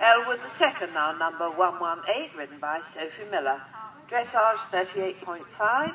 Elwood the second now, number 118, written by Sophie Miller. Dressage 38.5.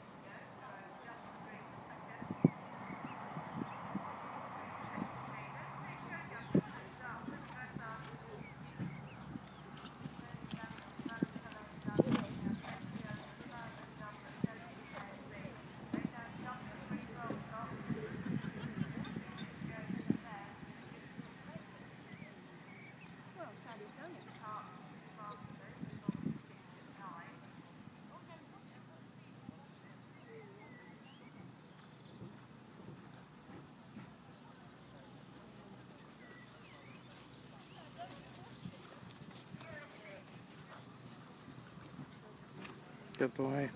Boy.